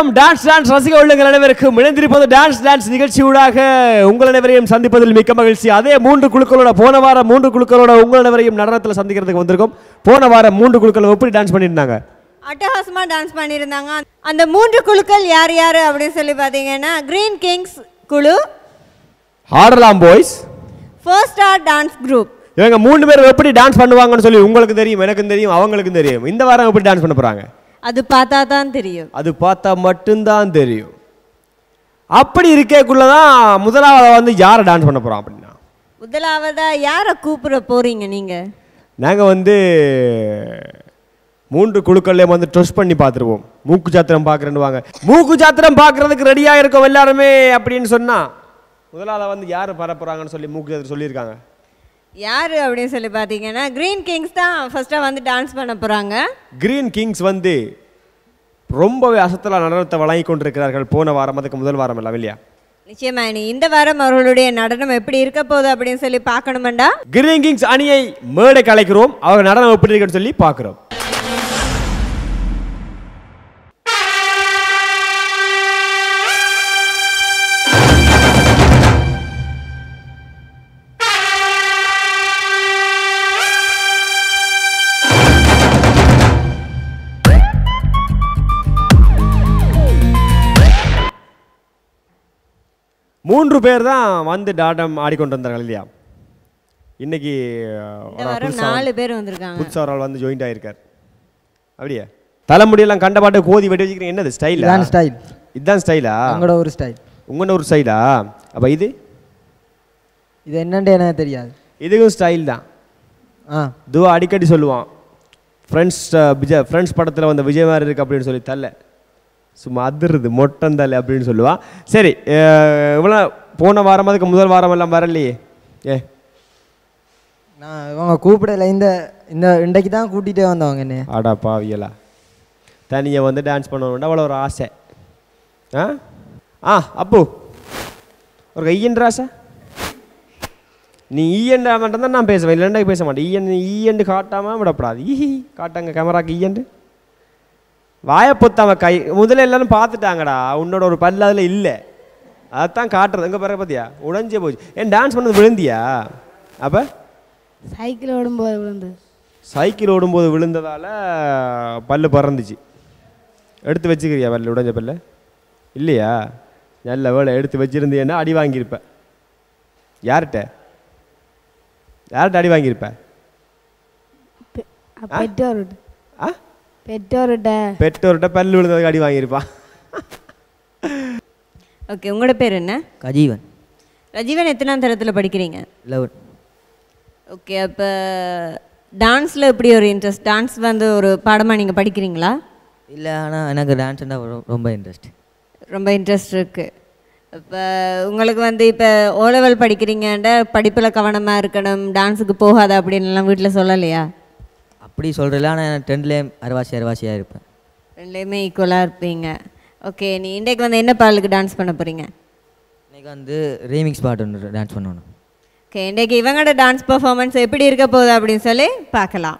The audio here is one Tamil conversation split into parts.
வணக்கம். டான்ஸ் டான்ஸ் ரசிக உள்ளங்கள் அனைவருக்கும் இணைந்திருப்பது டான்ஸ் டான்ஸ் நிகழ்ச்சியூடாக. உங்கள் அனைவரையும் சந்திப்பதில் மிக்க மகிழ்ச்சி. அதே மூன்று குழுக்களோட போன வாரம் மூன்று குழுக்களோட உங்கள் அனைவரையும் நடனத்தில் சந்திக்கிறதுக்கு வந்திருக்கோம். போன வாரம் மூன்று குழுக்கள் எப்படி டான்ஸ் பண்ணியிருந்தாங்க? அட்டகாசமாக டான்ஸ் பண்ணியிருந்தாங்க. அந்த மூன்று குழுக்கள் யார் யார் அப்படின்னு சொல்லி பார்த்தீங்கன்னா கிரீன் கிங்ஸ் குழு ஆடலாம் boys first star dance group இவங்க மூணு பேர் எப்படி டான்ஸ் பண்ணுவாங்கன்னு சொல்லி உங்களுக்கு தெரியும் எனக்கும் தெரியும் அவங்களுக்கும் தெரியும். இந்த வாரம் எப்படி டான்ஸ் பண்ண போறாங்க? அது பார்த்தா தான் தெரியும். அது பார்த்தா மட்டும்தான் தெரியும். அப்படி இருக்கக்குள்ள தான் முதலாவது வந்து யாரை டான்ஸ் பண்ண போறோம் அப்படின்னா? முதலாவதா யாரை கூப்பிட போறீங்க நீங்க? நாங்கள் வந்து மூன்று குழுக்கள்லேயும் வந்து ட்ரெஸ் பண்ணி பார்த்துருவோம். மூக்கு சாத்திரம் பார்க்குறேன்னு வாங்க மூக்கு சாத்திரம் பார்க்குறதுக்கு ரெடியாக இருக்கோம் எல்லாருமே அப்படின்னு சொன்னால் முதலாவது வந்து யார் பர போகிறாங்கன்னு சொல்லி மூக்கு சாத்திரம் சொல்லியிருக்காங்க? யார் அப்படின்னு சொல்லி பார்த்தீங்கன்னா கிரீன் கிங்ஸ் தான் ஃபர்ஸ்ட்டாக வந்து டான்ஸ் பண்ண போகிறாங்க கிரீன் கிங்ஸ் வந்து ரொம்பவே அசத்தலா நடனத்தை வழங்கி கொண்டிருக்கிறார்கள். போன வாரம் அதுக்கு முதல் வாரம் எல்லாம் இல்லையா? நிச்சயமா இனி இந்த வாரம் அவர்களுடைய நடனம் எப்படி இருக்க போகுது அப்படின்னு சொல்லி பார்க்கணுமெண்டா? கிரீன் கிங்ஸ் அணியை மேடை கலைக்கிறோம் அவங்க நடனம் எப்படி இருக்குன்னு சொல்லி பார்க்குறோம். மூன்று பேர் தான் வந்து டாட்டம் ஆடிக்கொண்டு வந்தார்கள் இல்லையா? இன்னைக்கு நாலு பேர் வந்திருக்காங்க. புதுசாக ஒரு ஆள் வந்து ஜாயிண்ட் ஆயிருக்கார். அப்படியா? தலைமுடியெல்லாம் கண்ட பாட்டு கோதி வெட்டி வச்சுக்கிறீங்க. என்னது ஸ்டைலா இதான் ஸ்டைல் இதுதான் ஸ்டைலா உங்களோட ஒரு ஸ்டைல் உங்களோட ஒரு ஸ்டைலா அப்போ இது? இது என்னன்ட்டு எனக்கு தெரியாது. இதுக்கும் ஸ்டைல் தான். ஆ. இதுவோ அடிக்கடி சொல்லுவான் ஃப்ரெண்ட்ஸ் விஜய் ஃப்ரெண்ட்ஸ் படத்தில் வந்த விஜய் மாதிரி இருக்கு அப்படின்னு சொல்லி தள்ள. சும்மா அதிருது மொட்டந்தலை அப்படின்னு சொல்லுவான் சரி இவ்வளோ போன வாரம் அதுக்கு முதல் வாரம் எல்லாம் வரலையே? ஏ. நான் இவங்க கூப்பிடல இந்த இந்த இன்றைக்கு தான் கூட்டிகிட்டே வந்தவங்க என்ன. ஆடா பாவியலா தனியாக வந்து டான்ஸ் பண்ணணும்னா அவ்வளோ ஒரு ஆசை. ஆ? ஆ அப்பு. ஒரு கையன்ற ஆசை? நீ ஈயண்டா மட்டும்தான் நான் பேசுவேன் இல்லைண்டா பேச மாட்டேன். ஈயன் ஈயண்டு காட்டாமல் விடப்படாது. ஈஹி காட்டாங்க கேமராக்கு ஈயண்டு வாயை பொத்தாம கை முதல்ல எல்லாரும் பார்த்துட்டாங்கடா உன்னோட ஒரு பல்லு அதில் இல்லை. அதைத்தான் காட்டுறது. எங்கே பிறகு பார்த்தியா உடைஞ்சே போச்சு. ஏன் டான்ஸ் பண்ணது விழுந்தியா? அப்போ? சைக்கிள் ஓடும்போது விழுந்து. சைக்கிள் ஓடும்போது விழுந்ததால் பல்லு பறந்துச்சு. எடுத்து வச்சுக்கிறியா பல்லு உடைஞ்ச பல்லு? இல்லையா? நல்ல வேலை எடுத்து வச்சிருந்தீன்னா அடி வாங்கியிருப்ப. யார்கிட்ட? யார்கிட்ட அடி வாங்கியிருப்ப? பெற்றோர்கிட்ட. ஆ? பெற்றோர்கிட்ட பெற்றோர்கிட்ட பல்லு விழுந்ததுக்கு அடி வாங்கியிருப்பான் ஓகே உங்களோட பேர் என்ன? கஜீவன். ரஜீவன் எத்தனாம் தரத்தில் படிக்கிறீங்க? லெவன் ஓகே அப்போ டான்ஸில் எப்படி ஒரு இன்ட்ரெஸ்ட் டான்ஸ் வந்து ஒரு பாடமாக நீங்கள் படிக்கிறீங்களா? இல்லை ஆனால் எனக்கு டான்ஸ்னா ரொம்ப இன்ட்ரெஸ்ட் ரொம்ப இன்ட்ரெஸ்ட் இருக்குது இப்போ உங்களுக்கு வந்து இப்போ ஓ லெவல் படிக்கிறீங்கன்ற படிப்பில் கவனமாக இருக்கணும் டான்ஸுக்கு போகாத அப்படின்னுலாம் வீட்டில் சொல்லலையா? அப்படி சொல்கிறல ஆனால் டென்த்லேயும் அரைவாசி அரைவாசியாக இருப்பேன். ரெண்டுலேயுமே ஈக்குவலாக இருப்பீங்க. ஓகே நீ இன்றைக்கு வந்து என்ன பாடலுக்கு டான்ஸ் பண்ண போகிறீங்க இன்னைக்கு வந்து ரீமிக்ஸ் பாட்டு ஒன்று டான்ஸ் பண்ணணும். ஓகே இன்றைக்கு இவங்களோட டான்ஸ் பர்ஃபார்மன்ஸ் எப்படி இருக்க போகுது அப்படின்னு சொல்லி பார்க்கலாம்.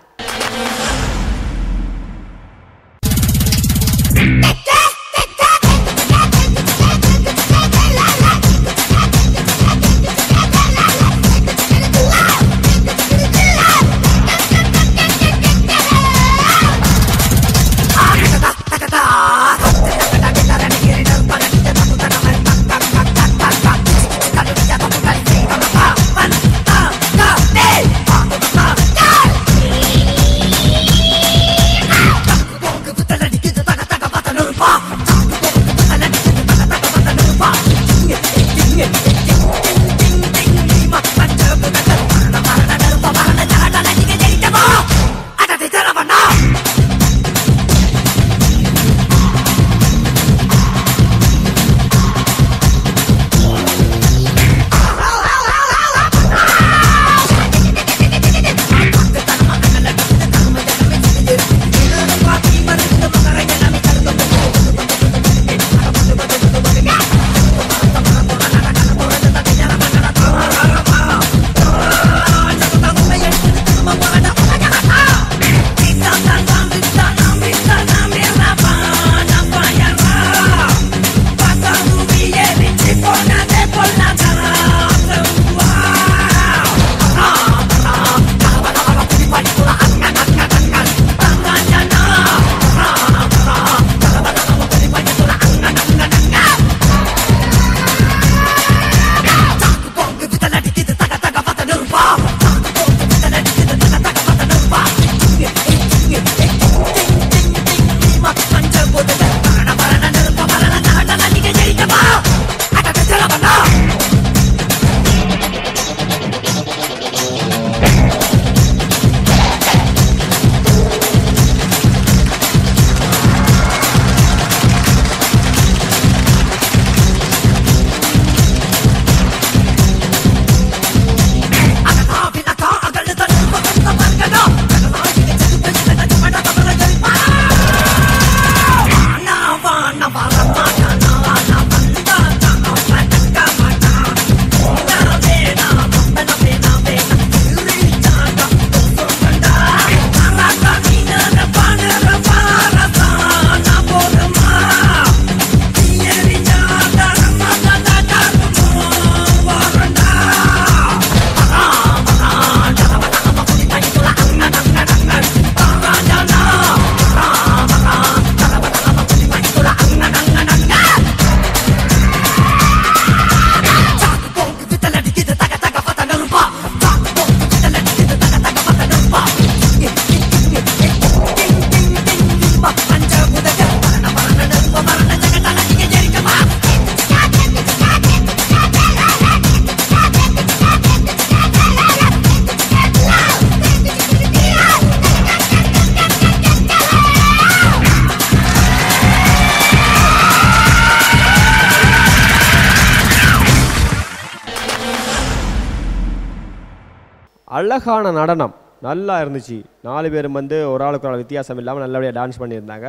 அழகான நடனம். நல்லா இருந்துச்சு. நாலு பேரும் வந்து ஒரு ஆளுக்கு ஒரு வித்தியாசம் இல்லாமல் நல்லபடியாக டான்ஸ் பண்ணியிருந்தாங்க.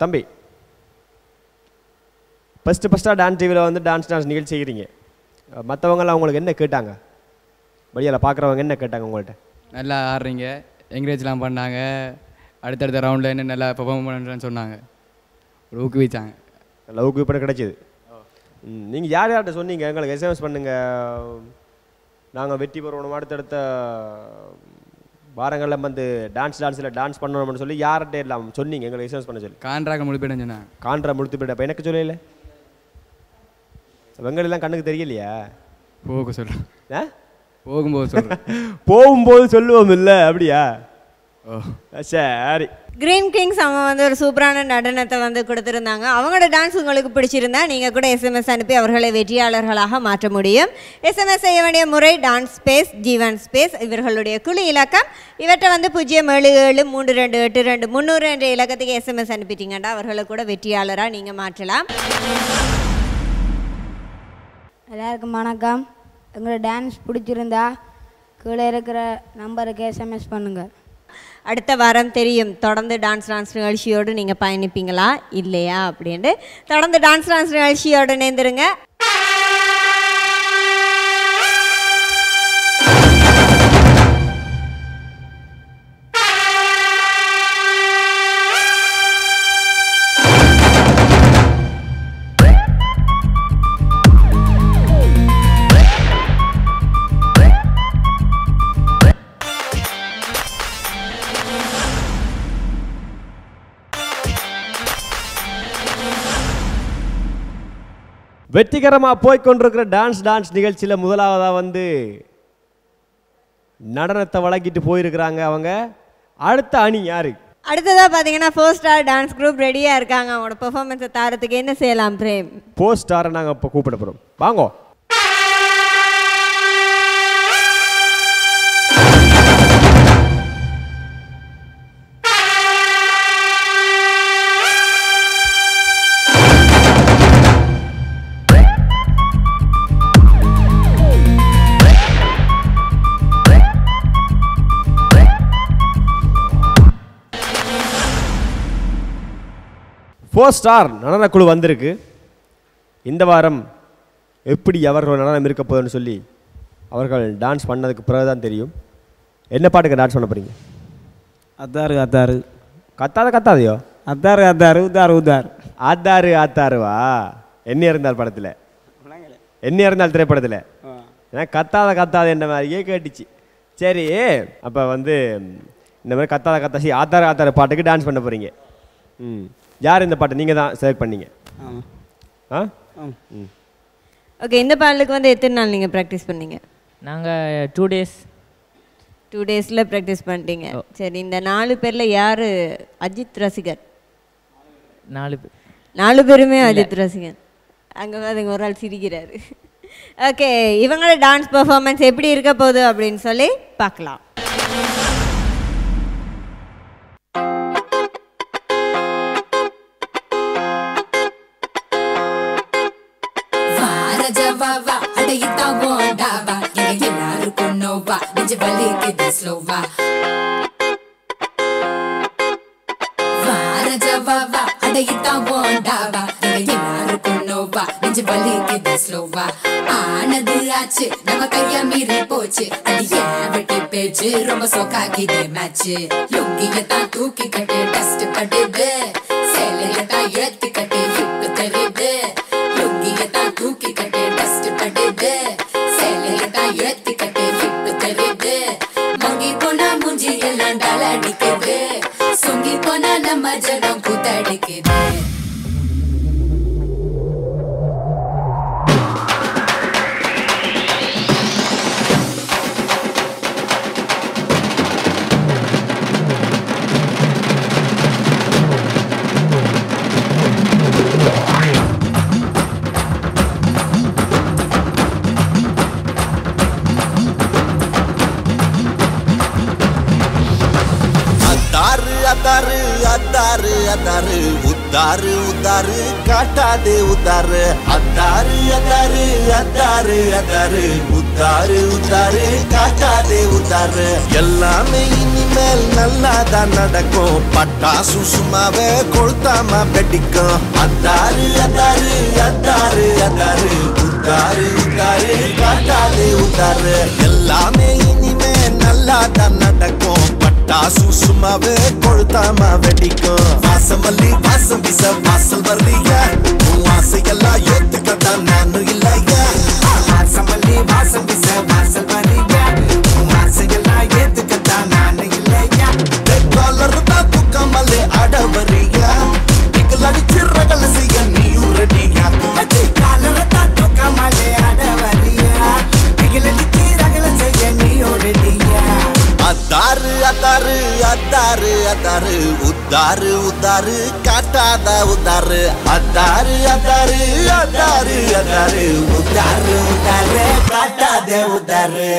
தம்பி. ஃபஸ்ட்டு ஃபஸ்ட்டாக டான்ஸ் டிவியில் வந்து டான்ஸ் டான்ஸ் நிகழ்ச்சி செய்கிறீங்க மற்றவங்களாம் உங்களுக்கு என்ன கேட்டாங்க? வழியால் பார்க்குறவங்க என்ன கேட்டாங்க உங்கள்கிட்ட நல்லா ஆடுறீங்க. என்கரேஜ்லாம் பண்ணாங்க. அடுத்தடுத்த ரவுண்டில் என்ன நல்லா பெர்ஃபார்ம் பண்ணுறேன்னு சொன்னாங்க. ஊக்குவிச்சாங்க. நல்ல ஊக்குவிப்பட கிடைச்சிது. நீங்கள் யார் யார்கிட்ட சொன்னீங்க? எங்களுக்கு எஸ்எம்எஸ் பண்ணுங்க. நாங்கள் வெற்றி பெறணும் அடுத்தடுத்த வாரங்களில் வந்து டான்ஸ் டான்ஸில் டான்ஸ் பண்ணணும்னு சொல்லி யார்கிட்ட எல்லாம் சொன்னீங்க? எங்களுக்கு எஸ்எம்எஸ் பண்ண சொல்லி. கான்ட்ராக்ட் முடிப்பேன்னு சொன்னாங்க காண்ட்ரா முழுத்து போயிட்ட அப்போ எனக்கு சொல்லல வெங்கடெல்லாம் கண்ணுக்கு தெரியலையா? போக சொல்கிறேன் ஆ? போகும்போது சொல்கிறேன் போகும்போது சொல்லுவோம் இல்லை அப்படியா? ஓ. சரி. கிரீன் கிங்ஸ் அவங்க வந்து ஒரு சூப்பரான நடனத்தை வந்து கொடுத்துருந்தாங்க. அவங்களோட டான்ஸ் உங்களுக்கு பிடிச்சிருந்தா நீங்கள் கூட எஸ்எம்எஸ் அனுப்பி அவர்களை வெற்றியாளர்களாக மாற்ற முடியும். எஸ்எம்எஸ் செய்ய வேண்டிய முறை டான்ஸ் ஸ்பேஸ் ஜீவன் ஸ்பேஸ் இவர்களுடைய குழு இலக்கம். இவற்றை வந்து பூஜ்ஜியம் ஏழு ஏழு மூன்று ரெண்டு எட்டு ரெண்டு முந்நூறு என்ற இலக்கத்துக்கு எஸ்எம்எஸ் அனுப்பிட்டீங்கன்னா அவர்களை கூட வெற்றியாளராக நீங்கள் மாற்றலாம். எல்லாருக்கும் வணக்கம். எங்களோட டான்ஸ் பிடிச்சிருந்தா கீழே இருக்கிற நம்பருக்கு எஸ்எம்எஸ் பண்ணுங்கள் அடுத்த வாரம் தெரியும். தொடர்ந்து டான்ஸ் டான்ஸ் நிகழ்ச்சியோடு நீங்கள் பயணிப்பீங்களா? இல்லையா? அப்படின்ட்டு. தொடர்ந்து டான்ஸ் டான்ஸ் நிகழ்ச்சியோடு இணைந்துருங்க. வெற்றிகரமாக போய்க்கொண்டிருக்கிற டான்ஸ் டான்ஸ் நிகழ்ச்சியில் முதலாவதாக வந்து நடனத்தை வழங்கிட்டு போயிருக்கிறாங்க அவங்க. அடுத்த அணி யாரு? அடுத்ததாக பார்த்தீங்கன்னா ஃபோர் ஸ்டார் டான்ஸ் குரூப் ரெடியாக இருக்காங்க. அவங்களோட பெர்ஃபார்மன்ஸை தாரத்துக்கு என்ன செய்யலாம் பிரேம்? போஸ்ட் ஸ்டாரை நாங்கள் இப்போ கூப்பிட போகிறோம் வாங்கோ. ஃபோர் ஸ்டார் நடனக்குழு வந்திருக்கு. இந்த வாரம் எப்படி அவர்கள் நடனம் இருக்க போகுதுன்னு சொல்லி அவர்கள் டான்ஸ் பண்ணதுக்கு பிறகு தான் தெரியும். என்ன பாட்டுக்கு டான்ஸ் பண்ண போறீங்க? அத்தாரு அத்தாரு கத்தாத கத்தாதையோ? அத்தாரு அத்தாரு உதாரு உதார் ஆத்தாரு ஆத்தாருவா என்ன இருந்தால் படத்தில்? என்ன இருந்தால் திரைப்படத்தில்? ஏன்னா கத்தாத கத்தாத என்ன மாதிரியே கேட்டுச்சு. சரி அப்போ வந்து இந்த மாதிரி கத்தாத கத்தாசி ஆத்தாரு ஆத்தாரு பாட்டுக்கு டான்ஸ் பண்ண போகிறீங்க ம். யார் இந்த பாட்டு? நீங்கள் தான் செலக்ட் பண்ணீங்க. ஆ? ஓகே இந்த பாடலுக்கு வந்து எத்தனை நாள் நீங்கள் ப்ராக்டிஸ் பண்ணீங்க? நாங்கள் டூ டேஸ் டூ டேஸில் ப்ராக்டிஸ் பண்ணிட்டீங்க. சரி இந்த நாலு பேரில் யார் அஜித் ரசிகர்? நாலு பேர் நாலு பேருமே அஜித் ரசிகன். அங்கே பாருங்க ஒரு ஆள் சிரிக்கிறாரு. ஓகே இவங்களோட டான்ஸ் பெர்ஃபார்மன்ஸ் எப்படி இருக்க போகுது அப்படின்னு சொல்லி பார்க்கலாம். நோவா நெஞ்சு வலிக்குது ஸ்லோவா வாரஜவாவா அடையித்தா ஓடாவா எங்க எல்லாருக்கும் நோவா நெஞ்சு வலிக்குது ஸ்லோவா ஆனது ஆச்சு நம்ம கைய மீறி போச்சு அது ஏன் வெட்டி பேச்சு ரொம்ப சோக்காக்கிது மேட்ச் லுங்கிய தான் தூக்கி கட்டு டஸ்ட் படுது சேலைய தான் ஏத்தி கட்டு ஹிப்பு தெரியுது லுங்கிய தான் தூக்கி கட்டு டஸ்ட் படுது சேலைய தான் ஏத்தி போனா நம்ம ஜனம் கூத்தடிக்குது உத்தாரு உத்தாரு காட்டாதே உத்தாரு. அத்தாரு அத்தாரு அத்தாரு அத்தாரு உத்தாரு உத்தாரு உத்தாரு காட்டாதே உத்தாரு. எல்லாமே இனிமேல் நல்லா தான் நடக்கும். பட்டாசு சும்மாவே கொளுத்தாம வெடிக்கும். அத்தாரு அத்தாரு அத்தாரு அத்தாரு உத்தாரு உத்தாரு காட்டாதே உத்தாரு. எல்லாமே இனிமே நல்லா தான் நடக்கும். பட்டாசு சும்மாவே கொழுத்தாமா வெடிக்கும் வாசம் வாசமல்லி வாசம் விச வாசல் வர்றீங்க உன் ஆசையெல்லாம் ஏத்துக்கத்தான் நானும் இல்லையா வாசமல்லி வாசம் விச வாசல் வர்றீங்க உன் ஆசையெல்லாம் ஏத்துக்கத்தான் நானும் இல்லையா காலர் தான் தூக்கமல்லே அடவரி அத்தாரு அத்தாரு அத்தாரு அத்தாரு உத்தாரு உத்தாரு காட்டாத உத்தாரு அத்தாரு அத்தாரு அத்தாரு அத்தாரு உத்தாரு உத்தாரு காட்டாத உத்தாரு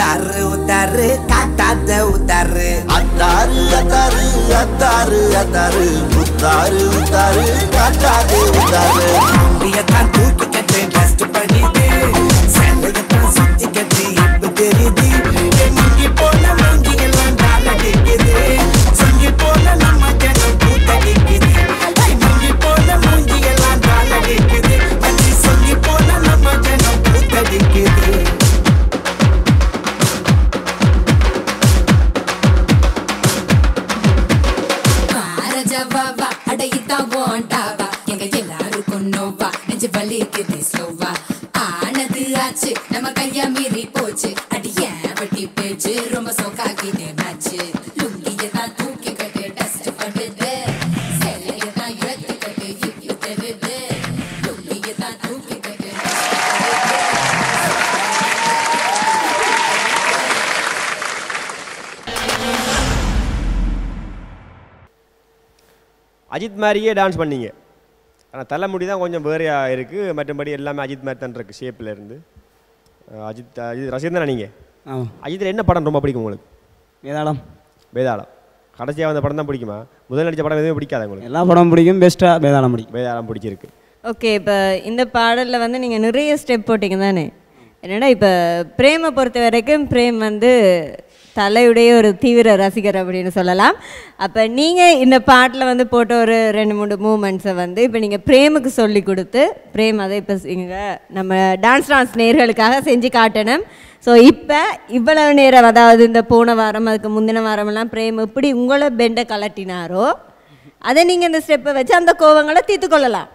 உத்தாரு உத்தாரு காட்டாத உத்தாரு அத்தாரு அத்தாரு அத்தாரு அத்தாரு உத்தாரு உத்தாரு காட்டாத உத்தாரு அம்பியத்தான் தூக்கி கட்டு பண்ணி அஜித் மாதிரியே டான்ஸ் பண்ணீங்க. ஆனால் தலைமுடி தான் கொஞ்சம் வேறையாக இருக்குது மற்றபடி எல்லாமே அஜித் மாதிரி தான் இருக்குது ஷேப்பில் இருந்து. அஜித் அஜித் ரசிகன் தானே நீங்கள் ஆமாம் அஜித்தில் என்ன படம் ரொம்ப பிடிக்கும் உங்களுக்கு? வேதாளம். வேதாளம். கடைசியாக வந்த படம் தான் பிடிக்குமா? முதல் நடித்த படம் எதுவுமே பிடிக்காதா உங்களுக்கு? எல்லா படமும் பிடிக்கும் பெஸ்ட்டாக வேதாளம் பிடிக்கும். வேதாளம் பிடிச்சிருக்கு. ஓகே இப்போ இந்த பாடலில் வந்து நீங்கள் நிறைய ஸ்டெப் போட்டிங்க தானே என்னடா இப்போ பிரேமை பொறுத்த வரைக்கும் பிரேம் வந்து தலையுடைய ஒரு தீவிர ரசிகர் அப்படின்னு சொல்லலாம். அப்போ நீங்கள் இந்த பாட்டில் வந்து போட்ட ஒரு ரெண்டு மூணு மூமெண்ட்ஸை வந்து இப்போ நீங்கள் பிரேமுக்கு சொல்லி கொடுத்து பிரேம் அதை இப்போ இங்கே நம்ம டான்ஸ் டான்ஸ் நேர்களுக்காக செஞ்சு காட்டணும். ஸோ இப்போ இவ்வளவு நேரம் அதாவது இந்த போன வாரம் அதுக்கு முந்தின வாரமெல்லாம் பிரேம் எப்படி உங்களை பெண்டை கலட்டினாரோ அதை நீங்கள் இந்த ஸ்டெப்பை வச்சு அந்த கோவங்களை தீர்த்து கொள்ளலாம்.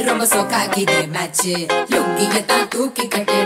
ரொம்ப சோக்காக்கிது மேட்ச் லுங்கிய தான் தூக்கி கட்டு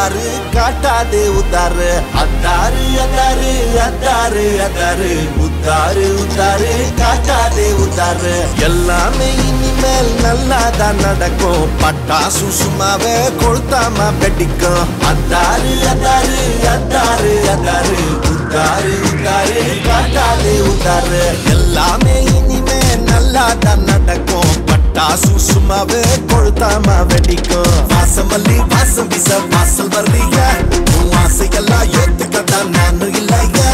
உத்தாரு உத்தாரு காட்டாதே உத்தாரு அத்தாரு அத்தாரு அத்தாரு அத்தாரு உத்தாரு உத்தாரு காட்டாதே உத்தாரு எல்லாமே இனிமேல் நல்லா தான் நடக்கும். பட்டாசு சும்மாவே கொளுத்தாம வெடிக்கும். அத்தாரு அத்தாரு அத்தாரு அத்தாரு உத்தாரு உத்தாரு காட்டாதே உத்தாரு எல்லாமே இனிமே நல்லா தான் நடக்கும். பட்டாசு சும்மாவே கொழுத்தாமா வெடிக்கும் வாசம் மல்லி வாசம் வீச வாசல் வர்றீங்க உன் ஆசையெல்லாம் ஏத்துக்கத்தான் நானும் இல்லையா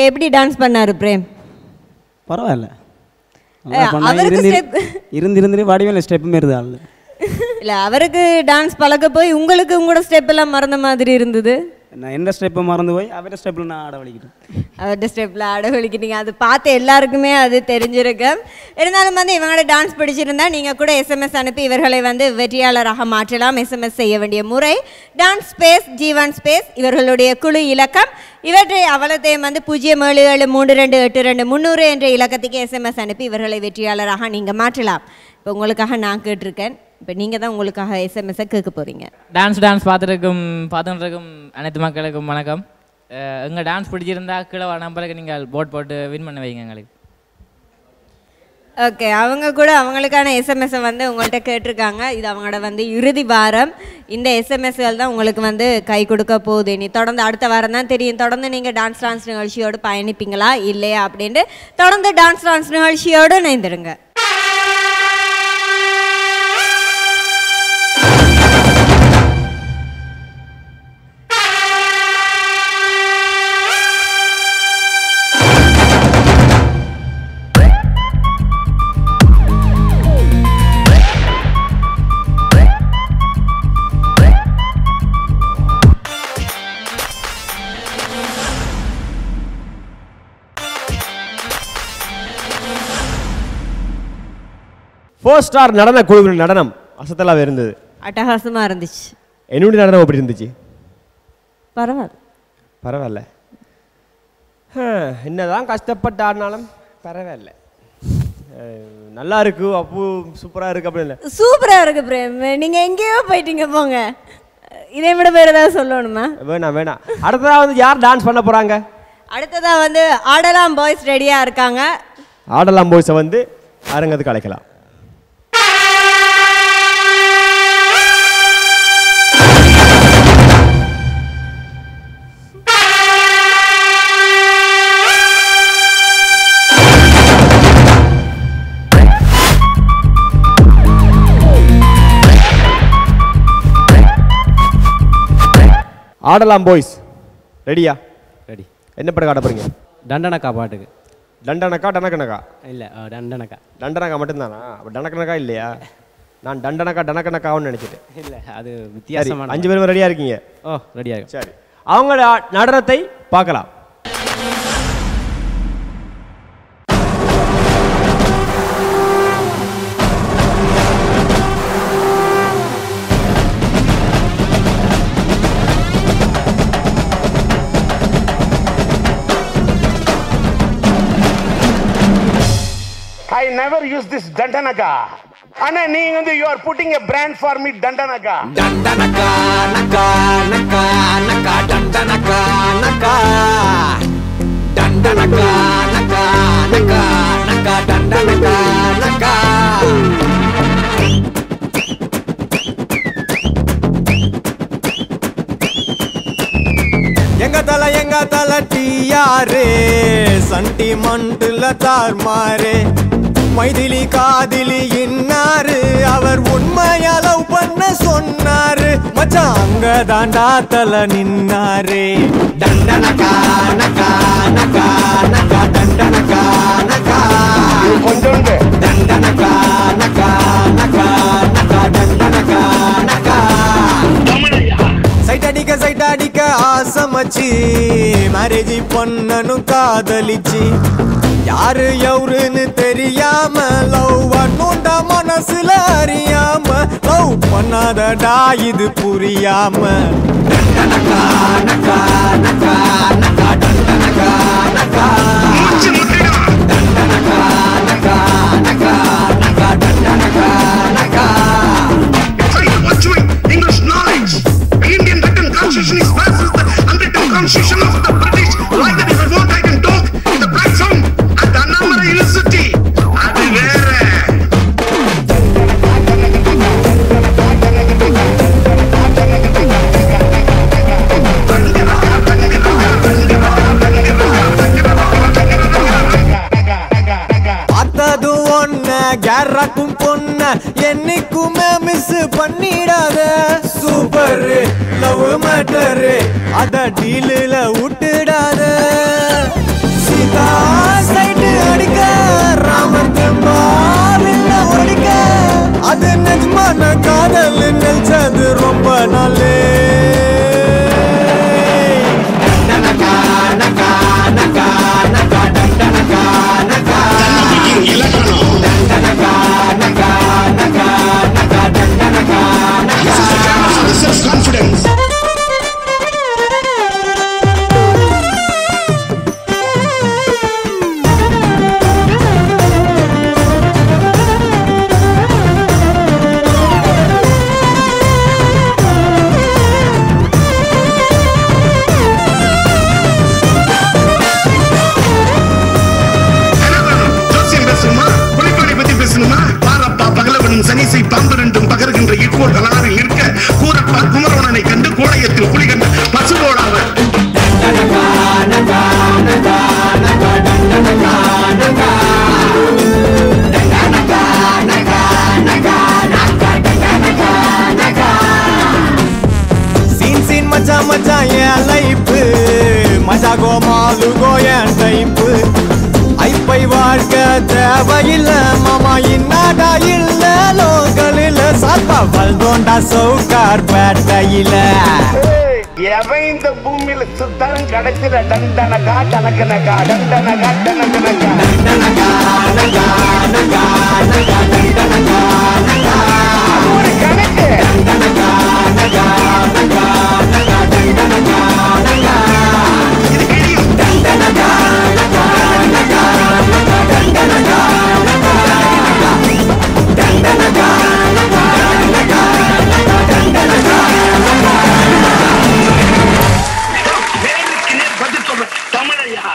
ஓகே எப்படி டான்ஸ் பண்ணாரு பிரேம்? பரவாயில்ல. இருந்து இருந்து வடிவேல ஸ்டெப் மாரி ஆள். இல்ல அவருக்கு டான்ஸ் பழக்க போய் உங்களுக்கு உங்களோட ஸ்டெப் எல்லாம் மறந்த மாதிரி இருந்தது? நான் எந்த ஸ்டெப்பை மறந்து போய் அவர ஸ்டெப்பில் நான் ஆட வலிக்கிட்டேன். அவர்கிட்ட ஸ்டெப்பில் அடவழிக்கிட்டீங்க அது பார்த்து எல்லாருக்குமே அது தெரிஞ்சிருக்கு இருந்தாலும் வந்து இவங்களோட டான்ஸ் பிடிச்சிருந்தா நீங்கள் கூட எஸ்எம்எஸ் அனுப்பி இவர்களை வந்து வெற்றியாளராக மாற்றலாம். எஸ்எம்எஸ் செய்ய வேண்டிய முறை. டான்ஸ் ஸ்பேஸ் ஜீவன் ஸ்பேஸ் இவர்களுடைய குழு இலக்கம். இவற்றை அவலத்தையும் வந்து பூஜ்ஜியம் ஏழு ஏழு மூன்று ரெண்டு எட்டு ரெண்டு முந்நூறு என்ற இலக்கத்துக்கு எஸ்எம்எஸ் அனுப்பி இவர்களை வெற்றியாளராக நீங்கள் மாற்றலாம். இப்போ உங்களுக்காக நான் கேட்டிருக்கேன். இப்போ நீங்கள் தான் உங்களுக்காக எஸ்எம்எஸ்ஸை கேட்க போகிறீங்க டான்ஸ் டான்ஸ் பார்த்துருக்கும் பார்த்துருக்கும் அனைத்து மக்களுக்கும் வணக்கம். அஹ் எங்க டான்ஸ் பிடிச்சிருந்தா கீழே நம்பருக்கு நீங்கள் போட் போட்டு வின் பண்ண வைங்க எங்களுக்கு. ஓகே அவங்க கூட அவங்களுக்கான எஸ்எம்எஸ்ஸை வந்து உங்கள்கிட்ட கேட்டிருக்காங்க. இது அவங்களோட வந்து இறுதி வாரம். இந்த எஸ்எம்எஸ்கள் தான் உங்களுக்கு வந்து கை கொடுக்க போகுது. இனி தொடர்ந்து அடுத்த வாரம் தான் தெரியும். தொடர்ந்து நீங்கள் டான்ஸ் டான்ஸ் நிகழ்ச்சியோடு பயணிப்பீங்களா? இல்லையா? அப்படின்ட்டு தொடர்ந்து டான்ஸ் டான்ஸ் நிகழ்ச்சியோடு இணைந்திருங்க. ஃபோர் ஸ்டார் நடன குழுவின் நடனம் அசத்தலாக இருந்தது. அட்டகாசமாக இருந்துச்சு. என்னுடைய நடனம் எப்படி இருந்துச்சு? பரவாயில்ல. பரவாயில்ல. என்னதான் கஷ்டப்பட்டு ஆடினாலும் பரவாயில்ல நல்லா இருக்கு அப்பு சூப்பராக இருக்கு அப்படின்னு இல்லை. சூப்பராக இருக்கு பிரேம். நீங்கள் எங்கேயோ போயிட்டீங்க போங்க. இதை விட வேறு ஏதாவது சொல்லணுமா? வேணாம் வேணாம். அடுத்ததாக வந்து யார் டான்ஸ் பண்ண போகிறாங்க அடுத்ததாக வந்து ஆடலாம் பாய்ஸ் ரெடியாக இருக்காங்க. ஆடலாம் பாய்ஸை வந்து அரங்கத்துக்கு அழைக்கலாம். ஆடலாம் பாய்ஸ் ரெடியா ரெடி என்ன படம் காட்ட போறீங்க? தண்டனக்கா பாட்டுக்கு. டண்டனக்கா டனக்கனக்கா இல்லை தண்டனக்கா. டண்டனக்கா மட்டும்தானா? அப்போ டனக்கனக்கா இல்லையா? நான் டண்டனக்கா டனக்கனக்காவும் நினைச்சிட்டேன். இல்லை அது வித்தியாசமான அஞ்சு பேரும் ரெடியா இருக்கீங்க? ஓ ரெடியாக சரி. அவங்களோட நடனத்தை பார்க்கலாம். Never use this Dandanaga. அண்ணா நீங்க வந்து you are putting a brand for me தண்டனக்கா டண்டனக்கா நக்கா நக்கா நக்கா டண்டனக்கா நக்கா டண்டனக்கா நக்கா நக்கா நக்கா டண்டனக்கா நக்கா எங்க தல எங்க தல டியாரு சண்டி மண்டுல தார்மாரு மைதிலி காதிலி இன்னாரு. அவர் உண்மையா லவ் பண்ண சொன்னாரு. மச்சான் அங்க தாண்டா தல நின்னாரு. டண்டனக்கா நக்கா நக்கா நக்கா டண்டனக்கா நக்கா. நக்கா நக்கா அடிக்க சைட் அடிக்க ஆசமச்சு. மேரேஜ் பண்ணனும் காதலிச்சு. யாரு எவருன்னு தெரியாம லவ் பண்ணுண்டா மனசுல அறியாம லவ் பண்ணாதடா இது புரியாம. மச்சான் மச்சான் என் லைஃப் மஜா கோமாலு கோயன் டைப்பு ஐப்பை வாழ்க்கை தேவையில்ல மாமா இன்னாடா இல்ல. லோக்கலில் சாப்பா வல்தோண்டா சவுக்கார் பேட்டையில. எவன் இந்த பூமியில சுத்தரம் கிடைச்சிட டண்டனகா டனக்கனகா டண்டனகா டனக்கனகா ஒரு கணக்கு இது கிழியும். பேருக்கு நேர் பதில் சொல்ற தமிழையா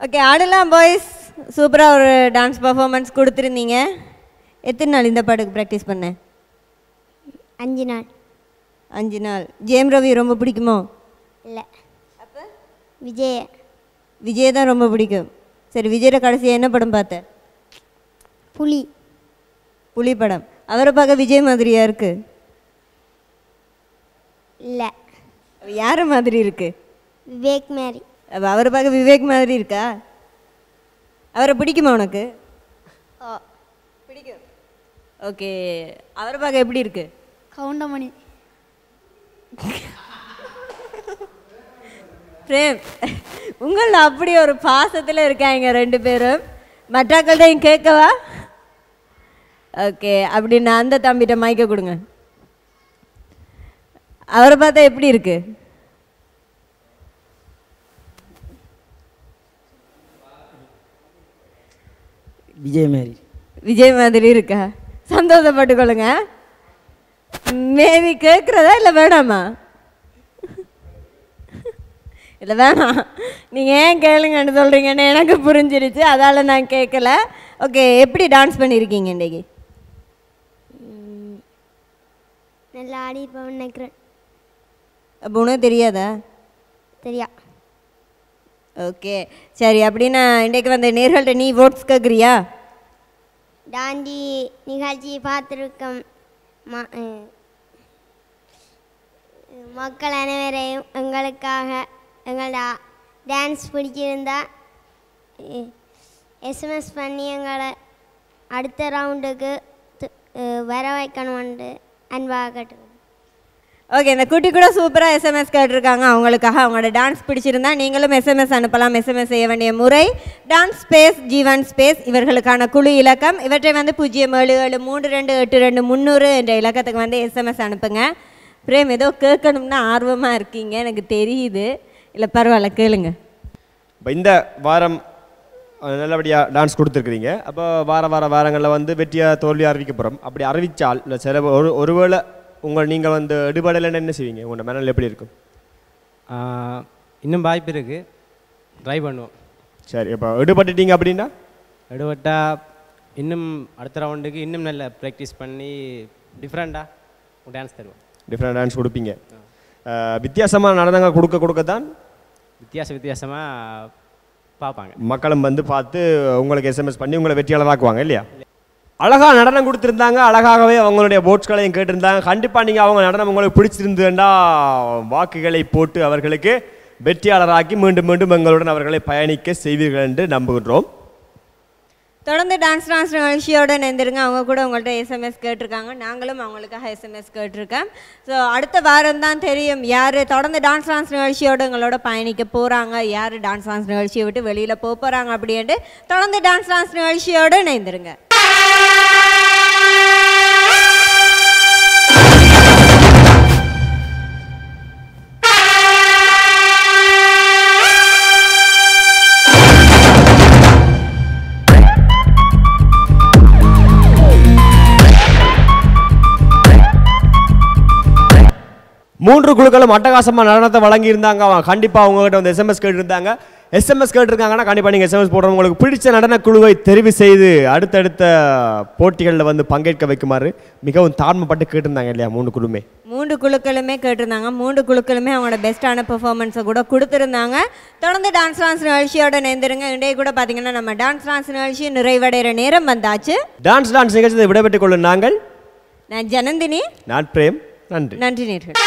ஓகே ஆடலாம் பாய்ஸ் சூப்பராக ஒரு டான்ஸ் பர்ஃபார்மன்ஸ் கொடுத்துருந்தீங்க. எத்தனை நாள் இந்த பாட்டுக்கு ப்ராக்டிஸ் பண்ணேன் அஞ்சு நாள். அஞ்சு நாள். ஜெயம் ரவி ரொம்ப பிடிக்குமோ? இல்லை. அப்போ? விஜய். விஜய் தான் ரொம்ப பிடிக்கும். சரி விஜயோட கடைசியாக என்ன படம் பார்த்த? புலி. புலி படம். அவரை பார்க்க விஜய் மாதிரியா இருக்கு? இல்லை. யார் மாதிரி இருக்கு? விவேக் மேரி அப்ப அவரை பார்க்க விவேக் மாதிரி இருக்கா? அவரை பிடிக்குமா உனக்கு? பிடிக்கும். ஓகே அவரை பார்க்க எப்படி இருக்கு? கவுண்டமணி. பிரேம் உங்களில் அப்படி ஒரு பாசத்தில் இருக்காங்க ரெண்டு பேரும். மற்றாக்கள்கிட்டையும் கேட்கவா? ஓகே அப்படின்னா அந்த தம்பிட்ட மைக்க கொடுங்க. அவரை பார்த்தா எப்படி இருக்கு? விஜய் மாரி விஜய் மாதிரி இருக்கா? சந்தோஷப்பட்டுக்கொள்ளுங்க. மேபி கேட்குறதா இல்லை வேணாமா? இல்லை வேணாம். நீங்கள் ஏன் கேளுங்கன்னு சொல்கிறீங்கன்னு எனக்கு புரிஞ்சிருச்சு. அதால் நான் கேட்கல ஓகே எப்படி டான்ஸ் பண்ணியிருக்கீங்க இன்றைக்கி நல்லா ஆடி நினைக்கிறேன். அப்போ உனக்கு தெரியாதா? தெரியா. ஓகே. சரி அப்படின்னா இன்றைக்கு வந்த நேர்கள்ட்ட நீ ஓட்ஸ் கேட்குறியா டாண்டி நிகழ்ச்சி பார்த்துருக்கோம் மக்கள் அனைவரையும் எங்களுக்காக எங்களோட டான்ஸ் பிடிச்சிருந்தா எஸ்எம்எஸ் பண்ணி எங்களை அடுத்த ரவுண்டுக்கு வர வைக்கணும்னு அன்பாக ஓகே இந்த குட்டி கூட சூப்பராக எஸ்எம்எஸ் கேட்டிருக்காங்க. அவங்களுக்காக அவங்களோட டான்ஸ் பிடிச்சிருந்தா நீங்களும் எஸ்எம்எஸ் அனுப்பலாம். எஸ்எம்எஸ் செய்ய வேண்டிய முறை டான்ஸ் ஸ்பேஸ் ஜீவன் ஸ்பேஸ் இவர்களுக்கான குழு இலக்கம். இவற்றை வந்து பூஜ்ஜியம் ஏழு ஏழு மூன்று ரெண்டு எட்டு ரெண்டு முந்நூறு என்ற இலக்கத்துக்கு வந்து எஸ்எம்எஸ் அனுப்புங்க. பிரேம் ஏதோ கேட்கணும்னு ஆர்வமாக இருக்கீங்க. எனக்கு தெரியுது. இல்லை பரவாயில்ல கேளுங்க. இப்போ இந்த வாரம் நல்லபடியாக டான்ஸ் கொடுத்துருக்குறீங்க. அப்போ வார வார வாரங்களில் வந்து வெற்றியாக தோல்வி அறிவிக்க போகிறோம் அப்படி அறிவித்தால் இல்லை சில ஒரு ஒருவேளை உங்கள் நீங்கள் வந்து எடுபடலைன்னு என்ன செய்வீங்க? உங்களோட மனநிலை எப்படி இருக்கும்? இன்னும் வாய்ப்பு இருக்குது ட்ரை பண்ணுவோம். சரி இப்போ எடுபட்டுட்டீங்க அப்படின்னா? எடுபட்டா இன்னும் அடுத்த ரவுண்டுக்கு இன்னும் நல்ல ப்ராக்டிஸ் பண்ணி டிஃப்ரெண்ட்டாக டான்ஸ் தருவோம். டிஃப்ரெண்ட் டான்ஸ் கொடுப்பீங்க. அஹ், வித்தியாசமான நடனங்கள் கொடுக்க கொடுக்க தான் வித்தியாச வித்தியாசமாக பார்ப்பாங்க. மக்களும் வந்து பார்த்து உங்களுக்கு எஸ்எம்எஸ் பண்ணி உங்களை வெற்றியாளராக்குவாங்க இல்லையா? அழகா நடனம் கொடுத்துருந்தாங்க. அழகாகவே அவங்களுடைய போட்ஸ்களையும் கேட்டிருந்தாங்க. கண்டிப்பாக நீங்கள் அவங்க நடனம் உங்களுக்கு பிடிச்சிருந்ததுண்டா வாக்குகளை போட்டு அவர்களுக்கு வெற்றியாளராக்கி மீண்டும் மீண்டும் எங்களுடன் அவர்களை பயணிக்க செய்வீர்கள் என்று நம்புகின்றோம். தொடர்ந்து டான்ஸ் டான்ஸ் நிகழ்ச்சியோட நேர்ந்துருங்க அவங்க கூட உங்கள்கிட்ட எஸ்எம்எஸ் கேட்டிருக்காங்க. நாங்களும் அவங்களுக்காக எஸ்எம்எஸ் கேட்டிருக்கேன் ஸோ அடுத்த வாரம் தான் தெரியும் யார் தொடர்ந்து டான்ஸ் டான்ஸ் நிகழ்ச்சியோடு எங்களோட பயணிக்க போகிறாங்க யார் டான்ஸ் டான்ஸ் நிகழ்ச்சியை விட்டு வெளியில் போக போகிறாங்க அப்படின்ட்டு தொடர்ந்து டான்ஸ் டான்ஸ் நிகழ்ச்சியோடு இணைந்திருங்க. மூன்று குழுக்களும் அட்டகாசமாக நடனத்தை வழங்கியிருந்தாங்க. அவங்க கண்டிப்பாக அவங்ககிட்ட வந்து எஸ்எம்எஸ் கேட்டிருந்தாங்க. எஸ்எம்எஸ் கேட்டிருக்காங்கன்னா கண்டிப்பாக நீங்கள் எஸ்எம்எஸ் போடுறவங்களுக்கு பிடிச்ச நடன குழுவை தெரிவு செய்து அடுத்தடுத்த போட்டிகளில் வந்து பங்கேற்க வைக்குமாறு மிகவும் தாழ்மைப்பட்டு கேட்டிருந்தாங்க இல்லையா மூணு குழுமே? மூன்று குழுக்களுமே கேட்டிருந்தாங்க. மூன்று குழுக்களுமே அவங்களோட பெஸ்ட்டான பெர்ஃபார்மன்ஸை கூட கொடுத்துருந்தாங்க. தொடர்ந்து டான்ஸ் டான்ஸ் நிகழ்ச்சியோட நேர்ந்துருங்க இன்றைய கூட பார்த்தீங்கன்னா நம்ம டான்ஸ் டான்ஸ் நிகழ்ச்சி நிறைவடைகிற நேரம் வந்தாச்சு. டான்ஸ் டான்ஸ் நிகழ்ச்சியை விடைபெற்றுக் கொள்ளும் நாங்கள் நான் ஜனந்தினி. நான் பிரேம். நன்றி. நன்றி நேர்கள்.